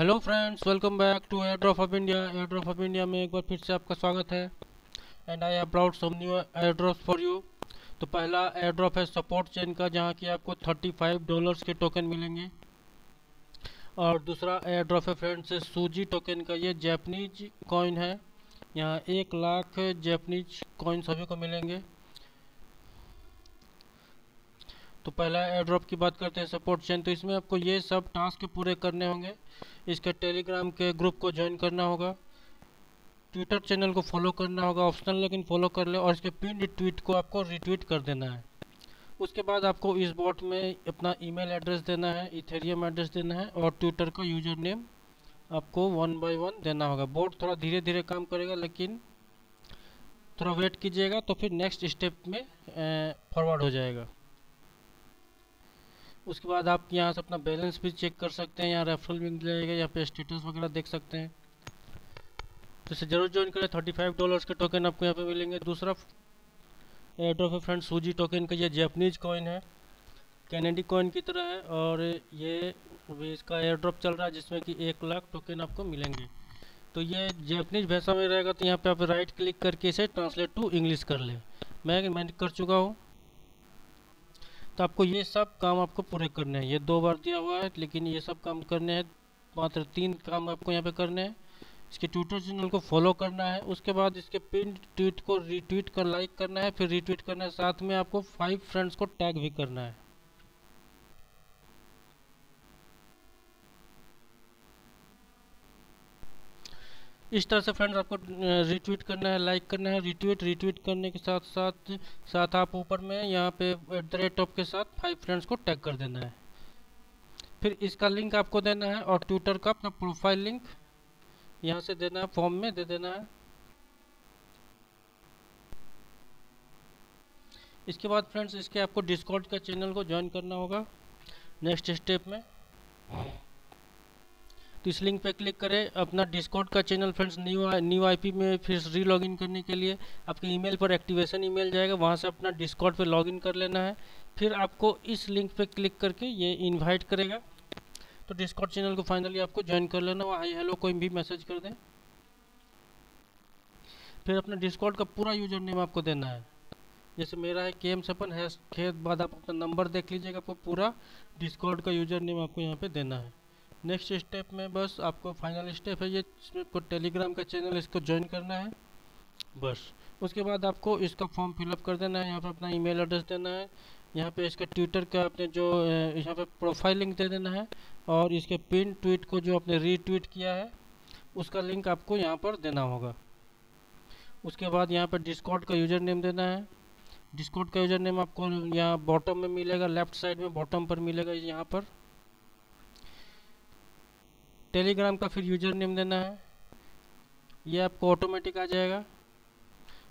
Hello friends welcome back to air drop of India air drop of India में एक बार फिर से आपका स्वागत है। And I brought some new air drops for you तो पहला एयर ड्रॉप है सपोर्ट चेन का, जहाँ की आपको 35 डॉलर्स के टोकन मिलेंगे। और दूसरा एयर ड्रॉप है फ्रेंड्स सूजी टोकन का, ये जैपनीज कॉइन है। यहाँ एक लाख जैपनीज कॉइन सभी को मिलेंगे। तो पहला एयर ड्रॉप की बात करते हैं सपोर्ट चेन तो इसमें आपको ये सब टास्क पूरे करने होंगे। इसके टेलीग्राम के ग्रुप को ज्वाइन करना होगा। ट्विटर चैनल को फॉलो करना होगा ऑप्शनल लेकिन फॉलो कर ले और इसके पिन ट्वीट को आपको रिट्वीट कर देना है। उसके बाद आपको इस बॉट में अपना ईमेल एड्रेस देना है इथेरियम एड्रेस देना है और ट्विटर का यूज़र नेम आपको वन बाय वन देना होगा। बोट थोड़ा धीरे धीरे काम करेगा, लेकिन थोड़ा वेट कीजिएगा तो फिर नेक्स्ट स्टेप में फॉरवर्ड हो जाएगा। उसके बाद आप यहाँ से अपना बैलेंस भी चेक कर सकते हैं, यहाँ रेफरल भी मिल जाएगा, यहाँ पे स्टेटस वगैरह देख सकते हैं। तो इसे ज़रूर ज्वाइन करें थर्टी फाइव डॉलर्स के टोकन आपको यहाँ पे मिलेंगे। दूसरा एयरड्रॉप है फ्रेंड सूजी टोकन का ये जैपनीज कॉइन है कैनेडी कॉइन की तरह है, और ये अभी इसका एयरड्रॉप चल रहा है, जिसमें कि एक लाख टोकन आपको मिलेंगे। तो ये जैपनीज भाषा में रहेगा तो यहाँ पे आप राइट क्लिक करके इसे ट्रांसलेट टू इंग्लिश कर लें। मैं मैंने कर चुका हूँ। तो आपको ये सब काम आपको पूरे करने हैं। ये दो बार दिया हुआ है, लेकिन ये सब काम करने हैं। मात्र तीन काम आपको यहाँ पे करने हैं। इसके ट्विटर चैनल को फॉलो करना है। उसके बाद इसके पिन ट्वीट को रीट्वीट कर, लाइक करना है। फिर रीट्वीट करना है। साथ में आपको फाइव फ्रेंड्स को टैग भी करना है। इस तरह से फ्रेंड्स आपको रिट्वीट करना है लाइक करना है रिट्वीट रिट्वीट करने के साथ साथ साथ आप ऊपर में यहाँ पे एट द रेट ऑफ़ के साथ फाइव फ्रेंड्स को टैग कर देना है। फिर इसका लिंक आपको देना है और ट्विटर का अपना प्रोफ़ाइल लिंक यहाँ से देना है फॉर्म में दे देना है। इसके बाद फ्रेंड्स इसके आपको डिस्कॉर्ड का चैनल को ज्वाइन करना होगा। नेक्स्ट स्टेप में तो इस लिंक पे क्लिक करें। अपना डिस्कॉर्ड का channel friends new new IP में फिर री लॉगिन करने के लिए आपके ईमेल पर एक्टिवेशन ईमेल जाएगा। वहाँ से अपना डिस्कॉर्ड पे लॉगिन कर लेना है। फिर आपको इस लिंक पे क्लिक करके ये इनवाइट करेगा। तो डिस्कॉर्ड चैनल को फाइनली आपको ज्वाइन कर लेना। वहाँ आई हेलो कोई भी मैसेज कर दें। फिर अपना डिस्कॉर्ड का पूरा यूज़र नेम आपको देना है। जैसे मेरा है के एम सपन है खेत बाद आप अपना नंबर देख लीजिएगा। आपको पूरा डिस्कॉर्ड का यूज़र नेम आपको यहाँ पे देना है। नेक्स्ट स्टेप में बस आपको फाइनल स्टेप है ये टेलीग्राम का चैनल इसको ज्वाइन करना है। बस। उसके बाद आपको इसका फॉर्म फिलअप कर देना है, यहाँ पर अपना ईमेल एड्रेस देना है। यहाँ पे इसका ट्विटर का आपने जो यहाँ पे प्रोफ़ाइल लिंक दे देना है और इसके पिन ट्वीट को जो आपने रीट्वीट किया है, उसका लिंक आपको यहाँ पर देना होगा। उसके बाद यहाँ पर डिस्कॉर्ड का यूज़र नेम देना है। डिस्कॉर्ड का यूज़र नेम आपको यहाँ बॉटम में मिलेगा लेफ़्ट साइड में बॉटम पर मिलेगा यहाँ पर। टेलीग्राम का फिर यूज़र नेम देना है। ये आपको ऑटोमेटिक आ जाएगा।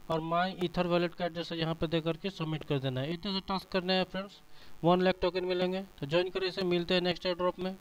और माई इथर वॉलेट का एड्रेस यहाँ पर दे करके सबमिट कर देना है। इतने से टास्क करने हैं फ्रेंड्स वन लाख टोकन मिलेंगे। तो ज्वाइन करें इसे। मिलते हैं नेक्स्ट ड्रॉप में।